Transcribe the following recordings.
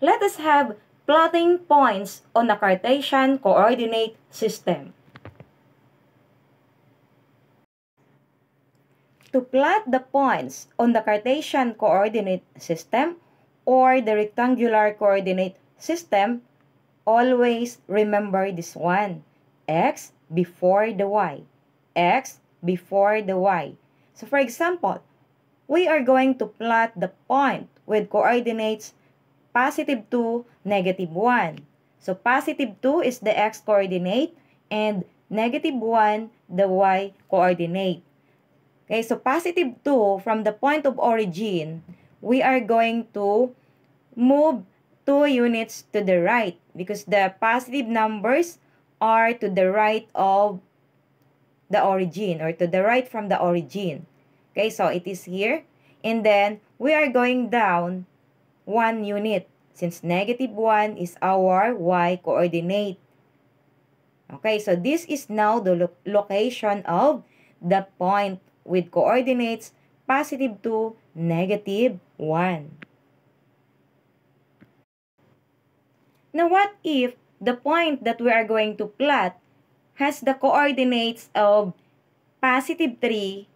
Let us have plotting points on a Cartesian coordinate system. To plot the points on the Cartesian coordinate system or the rectangular coordinate system, always remember this one. X before the Y. X before the Y. So for example, we are going to plot the point with coordinates positive 2, negative 1. So positive 2 is the x coordinate and negative 1 the y coordinate. Okay, so positive 2 from the point of origin, we are going to move 2 units to the right because the positive numbers are to the right of the origin or to the right from the origin. Okay, so it is here. And then, we are going down 1 unit since negative 1 is our y coordinate. Okay, so this is now the lo location of the point with coordinates positive 2, negative 1. Now, what if the point that we are going to plot has the coordinates of positive 3,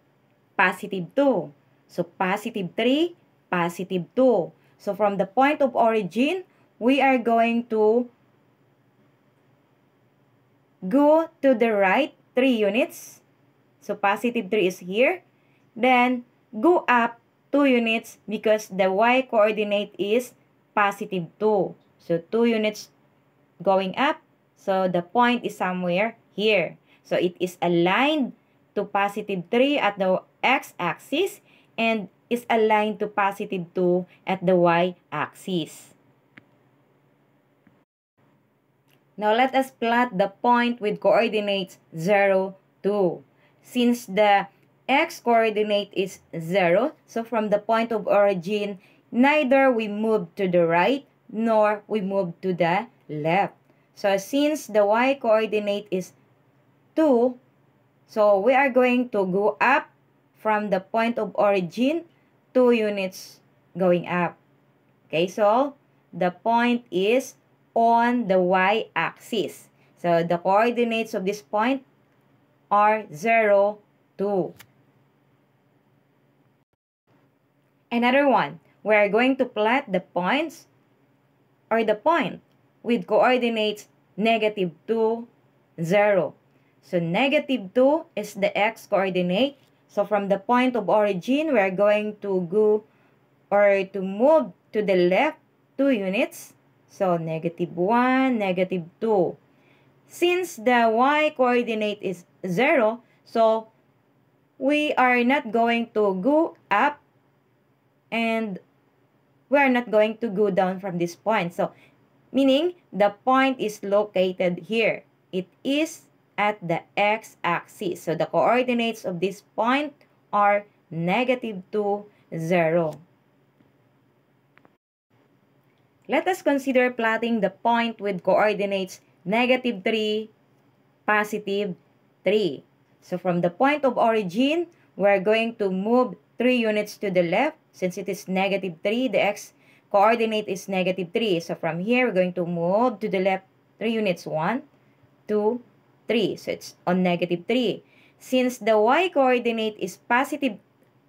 positive 2. So, positive 3, positive 2. So, from the point of origin, we are going to go to the right 3 units. So, positive 3 is here. Then, go up 2 units because the y coordinate is positive 2. So, 2 units going up. So, the point is somewhere here. So, it is aligned to positive 3 at the x-axis and is aligned to positive 2 at the y-axis. Now, let us plot the point with coordinates 0, 2. Since the x-coordinate is 0, so from the point of origin, neither we move to the right nor we move to the left. So, since the y-coordinate is 2, so we are going to go up from the point of origin, 2 units going up. Okay, so the point is on the y-axis. So the coordinates of this point are 0, 2. Another one, we are going to plot the points or the point with coordinates negative 2, 0. So negative 2 is the x-coordinate. So from the point of origin, we are going to go or to move to the left 2 units. So negative 1, negative 2. Since the y-coordinate is 0, so we are not going to go up and we are not going to go down from this point. So meaning the point is located here. It is at the x-axis. So the coordinates of this point are negative 2, 0. Let us consider plotting the point with coordinates negative 3, positive 3. So from the point of origin, we're going to move 3 units to the left. Since it is negative 3, the x coordinate is negative 3. So from here, we're going to move to the left 3 units. 1, 2, 3. So it's on negative 3. Since the y-coordinate is positive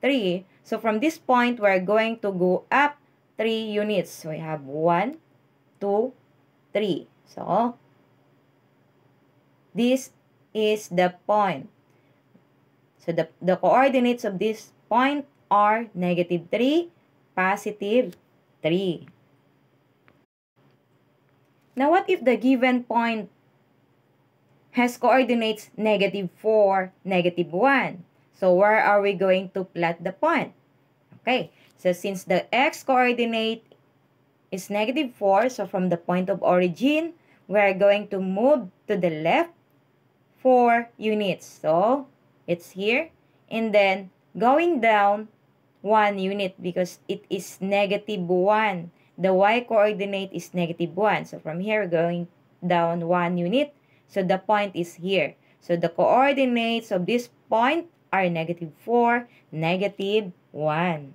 3, so from this point, we're going to go up 3 units. So we have 1, 2, 3. So, this is the point. So, the, the coordinates of this point are negative 3, positive 3. Now, what if the given point has coordinates negative 4, negative 1. So, where are we going to plot the point? Okay, so since the x-coordinate is negative 4, so from the point of origin, we are going to move to the left 4 units. So, it's here. And then, going down 1 unit because it is negative 1. The y-coordinate is negative 1. So, from here, going down 1 unit. So the point is here. So the coordinates of this point are negative 4, negative 1.